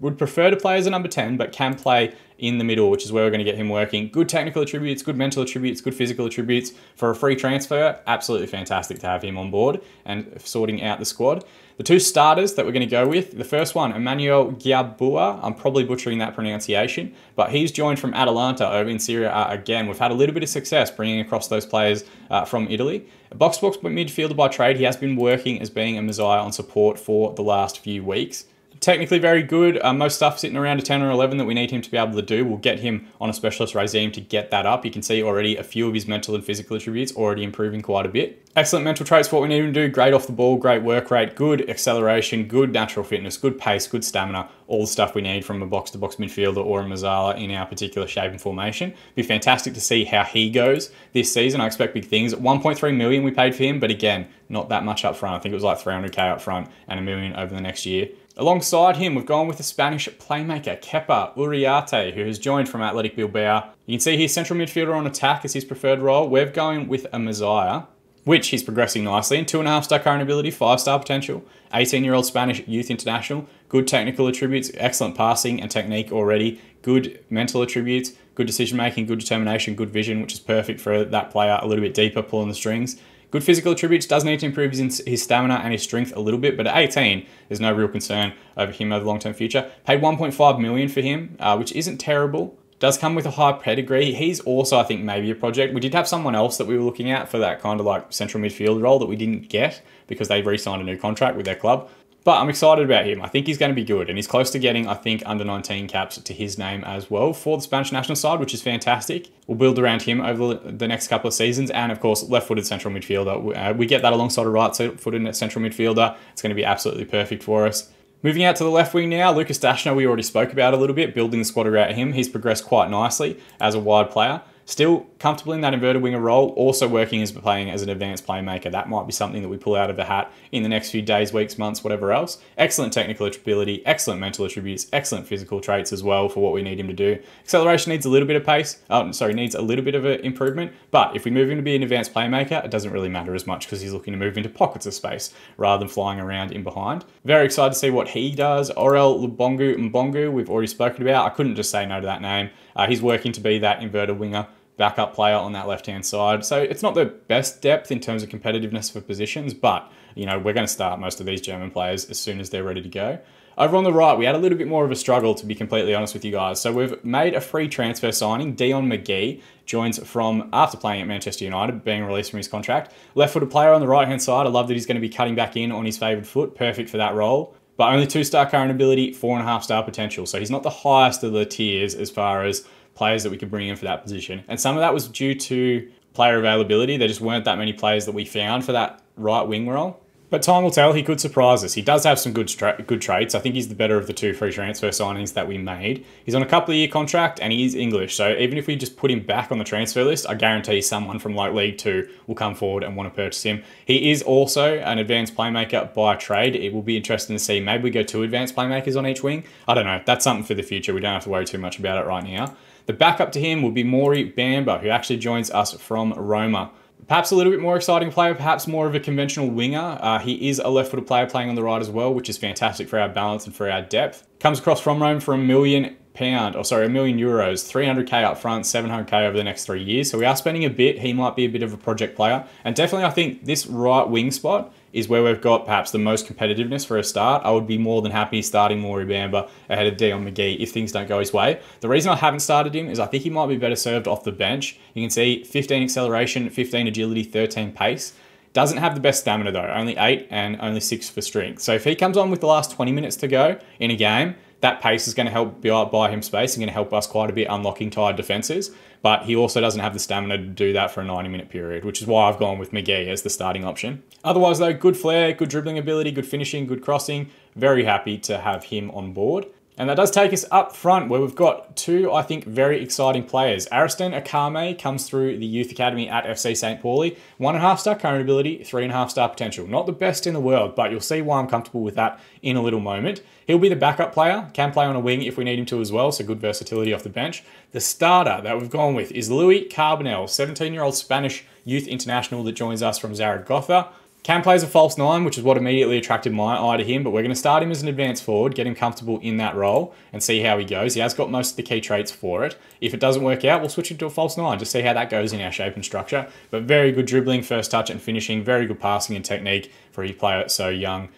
Would prefer to play as a number 10, but can play in the middle, which is where we're going to get him working. Good technical attributes, good mental attributes, good physical attributes for a free transfer. Absolutely fantastic to have him on board and sorting out the squad. The two starters that we're going to go with, the first one, Emmanuel Gyabuaa. I'm probably butchering that pronunciation, but he's joined from Atalanta over in Serie A again. We've had a little bit of success bringing across those players uh, from Italy. A box box midfielder by trade, he has been working as being a messiah on support for the last few weeks technically very good. Uh, most stuff sitting around a 10 or 11 that we need him to be able to do. We'll get him on a specialist regime to get that up. You can see already a few of his mental and physical attributes already improving quite a bit. Excellent mental traits for what we need him to do. Great off the ball, great work rate, good acceleration, good natural fitness, good pace, good stamina. All the stuff we need from a box-to-box midfielder or a Mazzala in our particular shape and formation. Be fantastic to see how he goes this season. I expect big things. 1.3 million we paid for him, but again, not that much up front. I think it was like 300k up front and a million over the next year. Alongside him, we've gone with the Spanish playmaker Kepa Uriarte, who has joined from Athletic Bilbao. You can see he's central midfielder on attack is his preferred role. We're going with a Mezzala, which he's progressing nicely in. Two and a half star current ability, five star potential, 18 year old Spanish youth international, good technical attributes, excellent passing and technique already, good mental attributes, good decision making, good determination, good vision, which is perfect for that player a little bit deeper, pulling the strings. Good physical attributes, does need to improve his, his stamina and his strength a little bit, but at 18, there's no real concern over him over the long-term future. Paid 1.5 million for him, uh, which isn't terrible. Does come with a high pedigree. He's also, I think, maybe a project. We did have someone else that we were looking at for that kind of like central midfield role that we didn't get because they re-signed a new contract with their club. But I'm excited about him. I think he's going to be good, and he's close to getting, I think, under 19 caps to his name as well for the Spanish national side, which is fantastic. We'll build around him over the next couple of seasons, and of course, left-footed central midfielder. Uh, we get that alongside a right-footed central midfielder. It's going to be absolutely perfect for us. Moving out to the left wing now, Lukas Daschner, we already spoke about a little bit, building the squad around him. He's progressed quite nicely as a wide player. Still comfortable in that inverted winger role, also working as playing as an advanced playmaker. That might be something that we pull out of the hat in the next few days, weeks, months, whatever else. Excellent technical ability, excellent mental attributes, excellent physical traits as well for what we need him to do. Acceleration needs a little bit of pace, oh, sorry, needs a little bit of an improvement, but if we move him to be an advanced playmaker, it doesn't really matter as much because he's looking to move into pockets of space rather than flying around in behind. Very excited to see what he does. Orel Lubongu Mbongu, we've already spoken about. I couldn't just say no to that name. Uh, he's working to be that inverted winger backup player on that left hand side. So it's not the best depth in terms of competitiveness for positions, but you know we're going to start most of these German players as soon as they're ready to go. Over on the right, we had a little bit more of a struggle, to be completely honest with you guys. So we've made a free transfer signing. Dion McGee joins from, after playing at Manchester United, being released from his contract. Left-footed player on the right-hand side. I love that he's going to be cutting back in on his favoured foot. Perfect for that role. But only two-star current ability, four and a half star potential. So he's not the highest of the tiers as far as players that we could bring in for that position. And some of that was due to player availability. There just weren't that many players that we found for that right wing role. But time will tell. He could surprise us. He does have some good tra- good traits. I think he's the better of the two free transfer signings that we made. He's on a couple of year contract and he is English. So even if we just put him back on the transfer list, I guarantee someone from like League Two will come forward and want to purchase him. He is also an advanced playmaker by trade. It will be interesting to see. Maybe we go two advanced playmakers on each wing. I don't know. That's something for the future. We don't have to worry too much about it right now. The backup to him will be Mori Bamba, who actually joins us from Roma. Perhaps a little bit more exciting player, perhaps more of a conventional winger. Uh, he is a left-footed player playing on the right as well, which is fantastic for our balance and for our depth. Comes across from Rome for a million pound, or sorry, a million euros, 300k up front, 700k over the next three years. So we are spending a bit. He might be a bit of a project player. And definitely, I think this right wing spot is where we've got perhaps the most competitiveness for a start. I would be more than happy starting Maury Bamba ahead of Dion McGee if things don't go his way. The reason I haven't started him is I think he might be better served off the bench. You can see 15 acceleration, 15 agility, 13 pace. Doesn't have the best stamina though, only 8 and only 6 for strength. So if he comes on with the last 20 minutes to go in a game, That pace is going to help buy him space and going to help us quite a bit unlocking tired defenses. But he also doesn't have the stamina to do that for a 90 minute period, which is why I've gone with McGee as the starting option. Otherwise, though, good flair, good dribbling ability, good finishing, good crossing. Very happy to have him on board. And that does take us up front where we've got two, I think, very exciting players. Ariston Akame comes through the Youth Academy at FC St. Pauli. One and a half star current ability, three and a half star potential. Not the best in the world, but you'll see why I'm comfortable with that in a little moment. He'll be the backup player, can play on a wing if we need him to as well, so good versatility off the bench. The starter that we've gone with is Louis Carbonell, 17 year old Spanish youth international that joins us from Zaragoza. Cam plays a false nine, which is what immediately attracted my eye to him, but we're going to start him as an advanced forward, get him comfortable in that role, and see how he goes. He has got most of the key traits for it. If it doesn't work out, we'll switch him to a false nine, just see how that goes in our shape and structure. But very good dribbling, first touch and finishing, very good passing and technique for a player so young.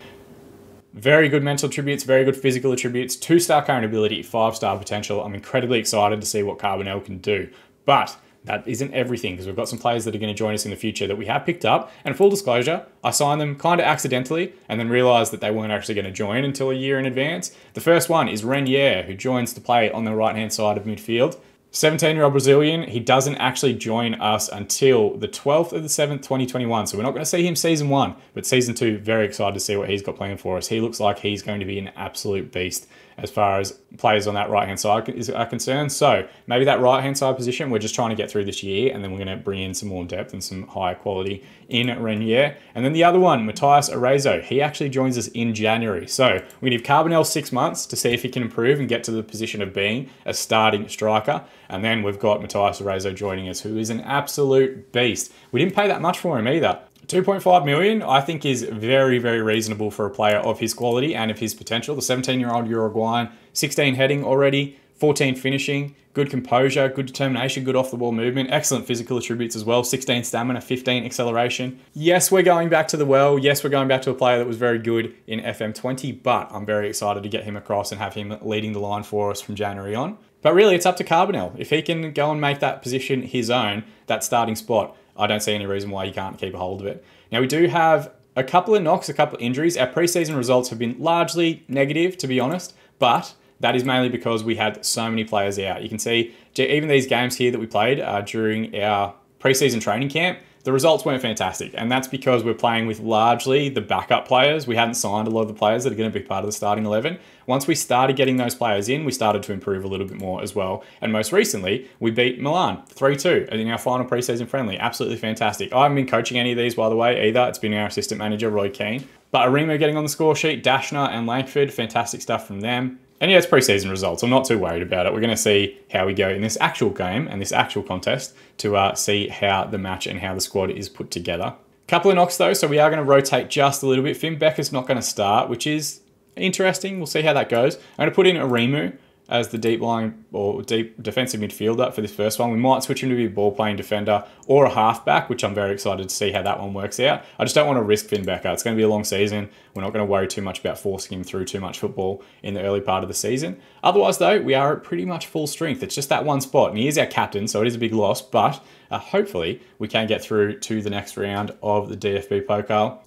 Very good mental attributes, very good physical attributes, two star current ability, five star potential. I'm incredibly excited to see what Carbonell can do. But that isn't everything because we've got some players that are going to join us in the future that we have picked up. And full disclosure, I signed them kind of accidentally and then realized that they weren't actually going to join until a year in advance. The first one is Reinier, who joins to play on the right hand side of midfield. 17 year old Brazilian, he doesn't actually join us until the 12th of the 7th, 2021. So we're not going to see him season one, but season two, very excited to see what he's got planned for us. He looks like he's going to be an absolute beast as far as players on that right hand side is, are concerned. So maybe that right hand side position, we're just trying to get through this year, and then we're going to bring in some more depth and some higher quality in Reinier. And then the other one, Matías Arezo, he actually joins us in January. So we give Carbonell six months to see if he can improve and get to the position of being a starting striker. And then we've got Matías Arezo joining us, who is an absolute beast. We didn't pay that much for him either. 2.5 million, I think, is very, very reasonable for a player of his quality and of his potential. The 17 year old Uruguayan, 16 heading already, 14 finishing, good composure, good determination, good off the ball movement, excellent physical attributes as well 16 stamina, 15 acceleration. Yes, we're going back to the well. Yes, we're going back to a player that was very good in FM20, but I'm very excited to get him across and have him leading the line for us from January on. But really, it's up to Carbonell. If he can go and make that position his own, that starting spot, I don't see any reason why you can't keep a hold of it. Now, we do have a couple of knocks, a couple of injuries. Our preseason results have been largely negative, to be honest, but that is mainly because we had so many players out. You can see even these games here that we played uh, during our preseason training camp, the results weren't fantastic. And that's because we're playing with largely the backup players. We hadn't signed a lot of the players that are going to be part of the starting 11. Once we started getting those players in, we started to improve a little bit more as well. And most recently, we beat Milan 3 2 in our final preseason friendly. Absolutely fantastic. I haven't been coaching any of these, by the way, either. It's been our assistant manager, Roy Keane. But Aremu getting on the score sheet, Daschner and Langford, fantastic stuff from them. And yeah, it's preseason results. I'm not too worried about it. We're going to see how we go in this actual game and this actual contest to uh, see how the match and how the squad is put together. Couple of knocks though, so we are going to rotate just a little bit. Finn Becker's not going to start, which is interesting. We'll see how that goes. I'm going to put in Aremu as the deep line or deep defensive midfielder for this first one. We might switch him to be a ball playing defender or a halfback, which I'm very excited to see how that one works out. I just don't want to risk Finn Becker. It's going to be a long season. We're not going to worry too much about forcing him through too much football in the early part of the season. Otherwise, though, we are at pretty much full strength. It's just that one spot, and he is our captain, so it is a big loss, but uh, hopefully we can get through to the next round of the DFB Pokal.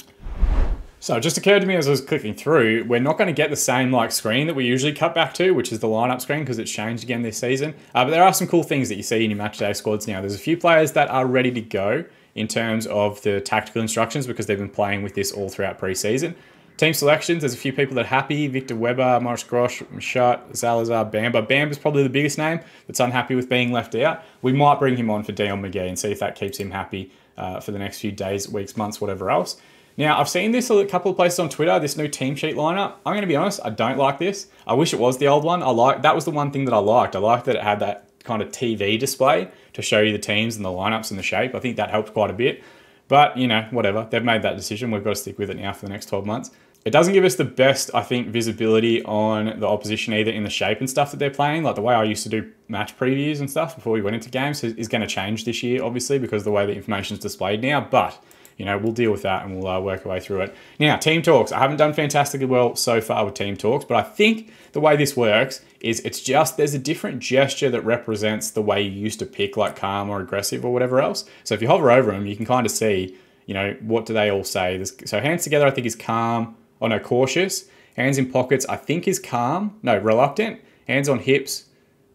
So it just occurred to me as I was clicking through, we're not going to get the same like screen that we usually cut back to, which is the lineup screen because it's changed again this season. Uh, but there are some cool things that you see in your match day squads now. There's a few players that are ready to go in terms of the tactical instructions because they've been playing with this all throughout preseason. Team selections, there's a few people that are happy. Victor Weber, Morris Grosh, Machat, Salazar, Bamba. Bamba's probably the biggest name that's unhappy with being left out. We might bring him on for Dion McGee and see if that keeps him happy uh, for the next few days, weeks, months, whatever else. Now, I've seen this a couple of places on Twitter, this new team sheet lineup. I'm going to be honest, I don't like this. I wish it was the old one. I like That was the one thing that I liked. I liked that it had that kind of TV display to show you the teams and the lineups and the shape. I think that helped quite a bit. But, you know, whatever. They've made that decision. We've got to stick with it now for the next 12 months. It doesn't give us the best, I think, visibility on the opposition either in the shape and stuff that they're playing. Like the way I used to do match previews and stuff before we went into games is going to change this year, obviously, because the way the information is displayed now. But you know, we'll deal with that and we'll uh, work our way through it. Now, team talks. I haven't done fantastically well so far with team talks, but I think the way this works is it's just there's a different gesture that represents the way you used to pick like calm or aggressive or whatever else. So if you hover over them, you can kind of see, you know, what do they all say. There's, so hands together, I think is calm. Oh no, cautious. Hands in pockets, I think is calm. No, reluctant. Hands on hips,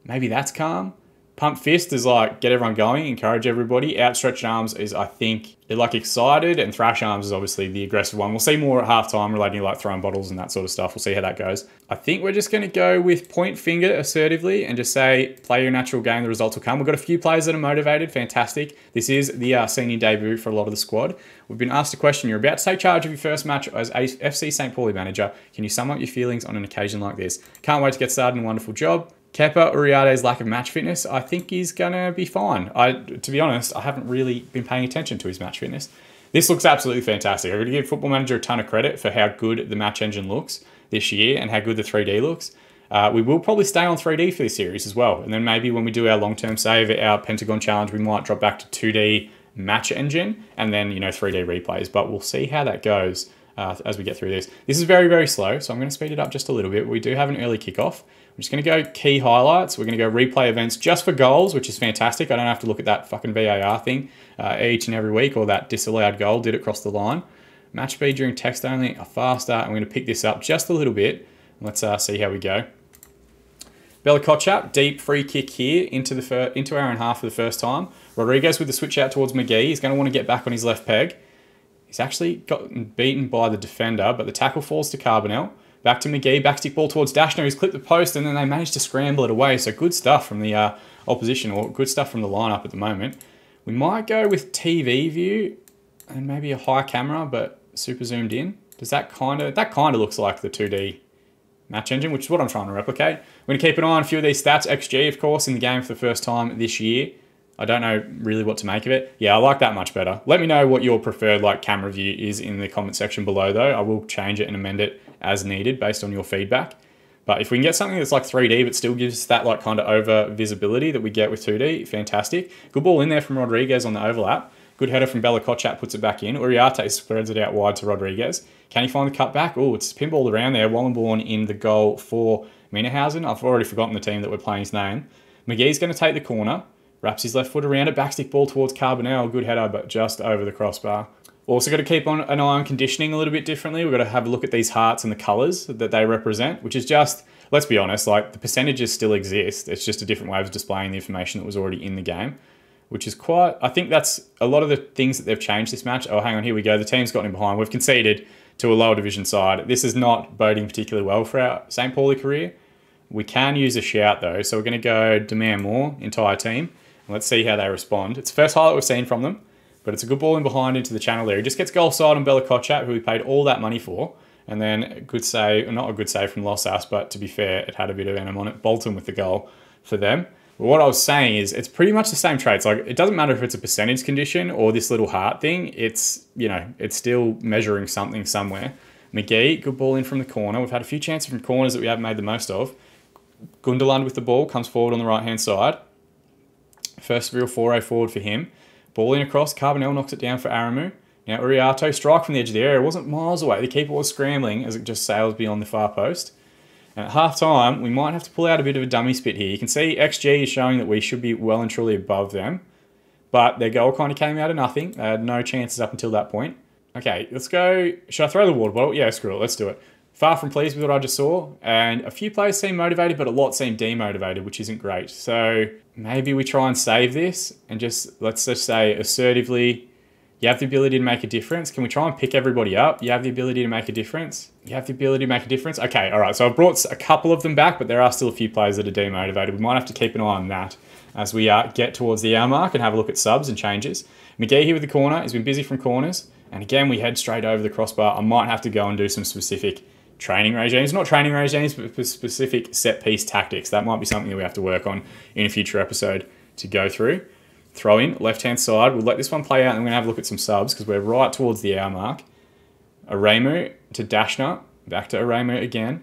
maybe that's calm. Pump fist is like get everyone going, encourage everybody. Outstretched arms is I think they're like excited, and thrash arms is obviously the aggressive one. We'll see more at halftime relating to like throwing bottles and that sort of stuff. We'll see how that goes. I think we're just gonna go with point finger assertively and just say play your natural game. The results will come. We've got a few players that are motivated. Fantastic. This is the uh, senior debut for a lot of the squad. We've been asked a question. You're about to take charge of your first match as FC St. Pauli manager. Can you sum up your feelings on an occasion like this? Can't wait to get started. wonderful job. Kepa Uriarte's lack of match fitness, I think he's going to be fine. I, to be honest, I haven't really been paying attention to his match fitness. This looks absolutely fantastic. I'm to give Football Manager a ton of credit for how good the match engine looks this year and how good the 3D looks. Uh, we will probably stay on 3D for this series as well. And then maybe when we do our long-term save, our Pentagon challenge, we might drop back to 2D match engine and then, you know, 3D replays. But we'll see how that goes uh, as we get through this. This is very, very slow, so I'm going to speed it up just a little bit. We do have an early kickoff. I'm just going to go key highlights. We're going to go replay events just for goals, which is fantastic. I don't have to look at that fucking VAR thing uh, each and every week or that disallowed goal did it cross the line. Match speed during text only, a fast start. I'm going to pick this up just a little bit. Let's uh, see how we go. Bella Kotchap, deep free kick here into the into our own half for the first time. Rodriguez with the switch out towards McGee. He's going to want to get back on his left peg. He's actually gotten beaten by the defender, but the tackle falls to Carbonell. Back to McGee, backstick ball towards Daschner, who's clipped the post, and then they managed to scramble it away. So good stuff from the uh, opposition, or good stuff from the lineup at the moment. We might go with TV view and maybe a high camera, but super zoomed in. Does that kind of, that kind of looks like the 2D match engine, which is what I'm trying to replicate. We're going to keep an eye on a few of these stats. XG, of course, in the game for the first time this year. I don't know really what to make of it. Yeah, I like that much better. Let me know what your preferred like camera view is in the comment section below though. I will change it and amend it as needed based on your feedback. But if we can get something that's like 3D but still gives that like kind of over visibility that we get with 2D, fantastic. Good ball in there from Rodriguez on the overlap. Good header from Bella Kotchap puts it back in. Uriarte spreads it out wide to Rodriguez. Can he find the cut back? Oh, it's pinballed around there. Wallenborn in the goal for Minahausen. I've already forgotten the team that we're playing his name. McGee's going to take the corner. Wraps his left foot around it. Backstick ball towards Carbonell. Good header, but just over the crossbar. Also got to keep on an eye on conditioning a little bit differently. We've got to have a look at these hearts and the colours that they represent, which is just, let's be honest, like the percentages still exist. It's just a different way of displaying the information that was already in the game, which is quite, I think that's a lot of the things that they've changed this match. Oh, hang on, here we go. The team's gotten in behind. We've conceded to a lower division side. This is not boding particularly well for our St. Pauli career. We can use a shout though, so we're going to go demand more, entire team. Let's see how they respond. It's the first highlight we've seen from them. But it's a good ball in behind into the channel there. He just gets goal side on Bella Kotchap, who we paid all that money for. And then good save, not a good save from Losas, but to be fair, it had a bit of venom on it. Bolton with the goal for them. But what I was saying is it's pretty much the same traits. Like it doesn't matter if it's a percentage condition or this little heart thing. It's, you know, it's still measuring something somewhere. McGee, good ball in from the corner. We've had a few chances from corners that we haven't made the most of. Gundelund with the ball, comes forward on the right hand side. First real 4 forward for him. Ball in across, Carbonell knocks it down for Aremu. Now Uriarte strike from the edge of the area. It wasn't miles away. The keeper was scrambling as it just sails beyond the far post. And at half time, we might have to pull out a bit of a dummy spit here. You can see XG is showing that we should be well and truly above them. But their goal kind of came out of nothing. They had no chances up until that point. Okay, let's go. Should I throw the water bottle? Yeah, screw it. Let's do it. Far from pleased with what I just saw. And a few players seem motivated, but a lot seem demotivated, which isn't great. So maybe we try and save this and just, let's just say assertively, you have the ability to make a difference. Can we try and pick everybody up? You have the ability to make a difference. You have the ability to make a difference. Okay, all right. So I've brought a couple of them back, but there are still a few players that are demotivated. We might have to keep an eye on that as we uh, get towards the hour mark and have a look at subs and changes. McGee here with the corner. He's been busy from corners. And again, we head straight over the crossbar. I might have to go and do some specific training regimes, not training regimes, but specific set piece tactics. That might be something that we have to work on in a future episode to go through. Throw in, left hand side. We'll let this one play out and we're going to have a look at some subs because we're right towards the hour mark. Aremu to Daschner, back to Aremu again.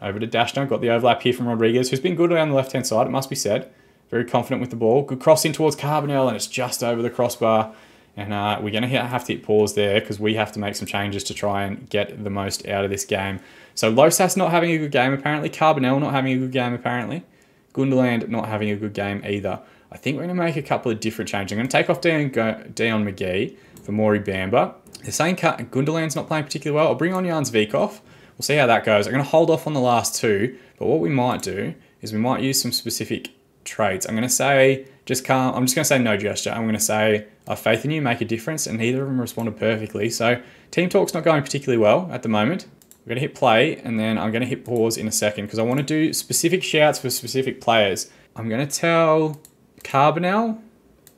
Over to Daschner, got the overlap here from Rodriguez, who's been good around the left hand side, it must be said. Very confident with the ball. Good cross in towards Carbonell and it's just over the crossbar. And uh, we're going to have to hit pause there because we have to make some changes to try and get the most out of this game. So Losas not having a good game apparently. Carbonell not having a good game apparently. Gundelund not having a good game either. I think we're going to make a couple of different changes. I'm going to take off Dion, Dion McGee for Maury Bamba. They're saying Gundelund's not playing particularly well. I'll bring on Jannes Wieckhoff. we'll see how that goes. I'm going to hold off on the last two, but what we might do is we might use some specific traits. I'm going to say, just calm, I'm just going to say no gesture. I'm going to say, I have faith in you, make a difference, and neither of them responded perfectly. So team talk's not going particularly well at the moment. We're going to hit play, and then I'm going to hit pause in a second because I want to do specific shouts for specific players. I'm going to tell Carbonell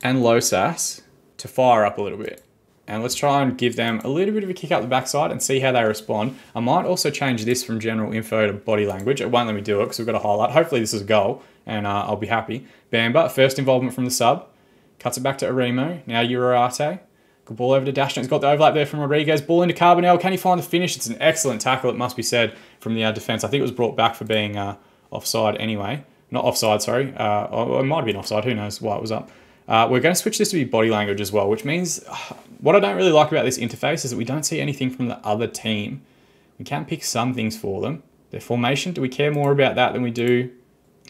and Losas to fire up a little bit. And let's try and give them a little bit of a kick up the backside and see how they respond. I might also change this from general info to body language. It won't let me do it because we've got a highlight. Hopefully this is a goal and uh, I'll be happy. Bamba, first involvement from the sub. Cuts it back to Aremu. Now Uriarte. Good ball over to Daschner. He's got the overlap there from Rodriguez. Ball into Carbonell. Can he find the finish? It's an excellent tackle, it must be said, from the uh, defence. I think it was brought back for being uh, offside anyway. Not offside, sorry. Uh, it might have been offside. Who knows why it was up. Uh, we're going to switch this to be body language as well, which means what I don't really like about this interface is that we don't see anything from the other team. We can pick some things for them. Their formation, do we care more about that than we do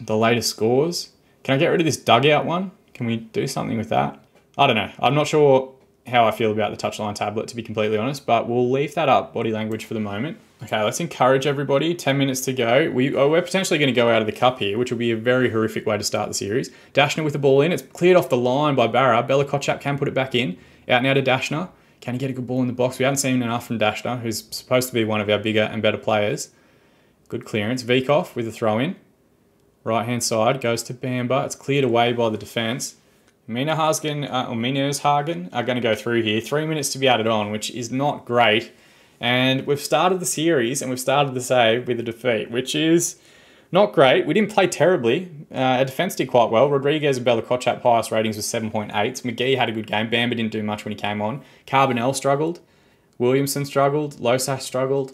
the latest scores? Can I get rid of this dugout one? Can we do something with that? I don't know. I'm not sure how I feel about the touchline tablet, to be completely honest, but we'll leave that up, body language, for the moment. Okay, let's encourage everybody. 10 minutes to go. We, oh, we're potentially going to go out of the cup here, which will be a very horrific way to start the series. Daschner with the ball in. It's cleared off the line by Barra. Bella Kotchap can put it back in. Out now to Daschner. Can he get a good ball in the box? We haven't seen enough from Daschner, who's supposed to be one of our bigger and better players. Good clearance. Wieckhoff with a throw in. Right hand side goes to Bamba. It's cleared away by the defence. Mina Hagen, uh, or Minas Hagen are going to go through here. Three minutes to be added on, which is not great. And we've started the series and we've started the save with a defeat, which is not great. We didn't play terribly. Uh, our defence did quite well. Rodriguez and Bella highest ratings was 7.8. McGee had a good game. Bamba didn't do much when he came on. Carbonell struggled. Williamson struggled. Losas struggled.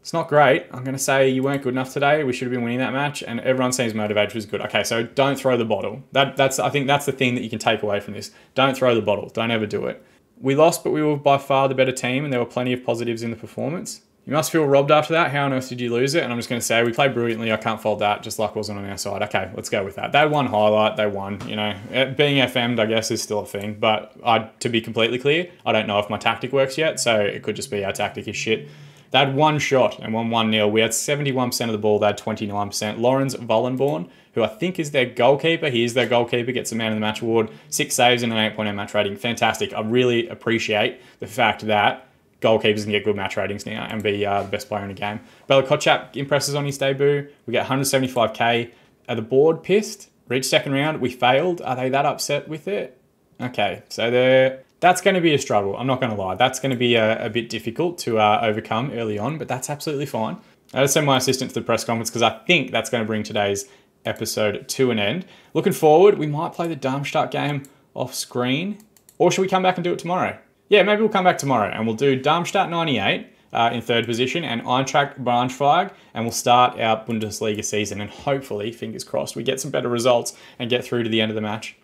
It's not great. I'm going to say you weren't good enough today. We should have been winning that match, and everyone seems motivated, which is good. Okay, so don't throw the bottle. That that's I think that's the thing that you can take away from this. Don't throw the bottle. Don't ever do it. We lost, but we were by far the better team, and there were plenty of positives in the performance. You must feel robbed after that. How on earth did you lose it? And I'm just going to say we played brilliantly. I can't fault that. Just luck wasn't on our side. Okay, let's go with that. They won highlight. They won. You know, eh, being FM'd, I guess, is still a thing. But I, to be completely clear, I don't know if my tactic works yet. So it could just be our tactic is shit. They had one shot and won 1 0. We had 71% of the ball, they had 29%. Lawrence Vollenborn, who I think is their goalkeeper, he is their goalkeeper, gets the man of the match award, six saves and an 8.0 match rating. Fantastic. I really appreciate the fact that goalkeepers can get good match ratings now and be uh, the best player in the game. Bella Kotchap impresses on his debut. We get 175k. Are the board pissed? Reach second round. We failed. Are they that upset with it? Okay, so they're that's going to be a struggle. I'm not going to lie. That's going to be a, a bit difficult to uh, overcome early on, but that's absolutely fine. I just send my assistant to the press conference because I think that's going to bring today's episode to an end. Looking forward, we might play the Darmstadt game off screen, or should we come back and do it tomorrow? Yeah, maybe we'll come back tomorrow and we'll do Darmstadt 98 uh, in third position and Eintracht Braunschweig, and we'll start our Bundesliga season. And hopefully, fingers crossed, we get some better results and get through to the end of the match.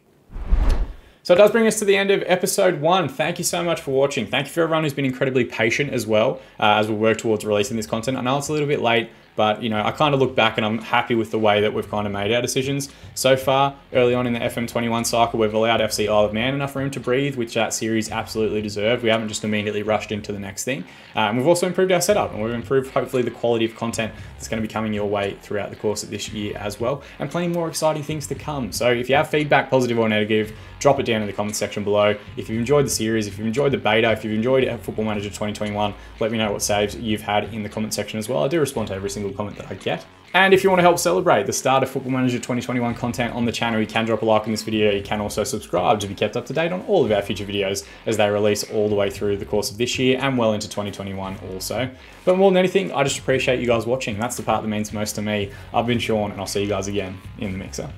So it does bring us to the end of episode one. Thank you so much for watching. Thank you for everyone who's been incredibly patient as well uh, as we work towards releasing this content. I know it's a little bit late, but you know, I kind of look back and I'm happy with the way that we've kind of made our decisions so far. Early on in the FM21 cycle, we've allowed FC Isle of Man enough room to breathe, which that series absolutely deserved. We haven't just immediately rushed into the next thing. And we've also improved our setup and we've improved hopefully the quality of content that's going to be coming your way throughout the course of this year as well, and plenty more exciting things to come. So if you have feedback, positive or negative, drop it down in the comments section below. If you've enjoyed the series, if you've enjoyed the beta, if you've enjoyed Football Manager 2021, let me know what saves you've had in the comment section as well. I do respond to every single comment that I get. And if you want to help celebrate the start of Football Manager 2021 content on the channel, you can drop a like on this video. You can also subscribe to be kept up to date on all of our future videos as they release all the way through the course of this year and well into 2021 also. But more than anything, I just appreciate you guys watching. That's the part that means most to me. I've been Sean, and I'll see you guys again in the mixer.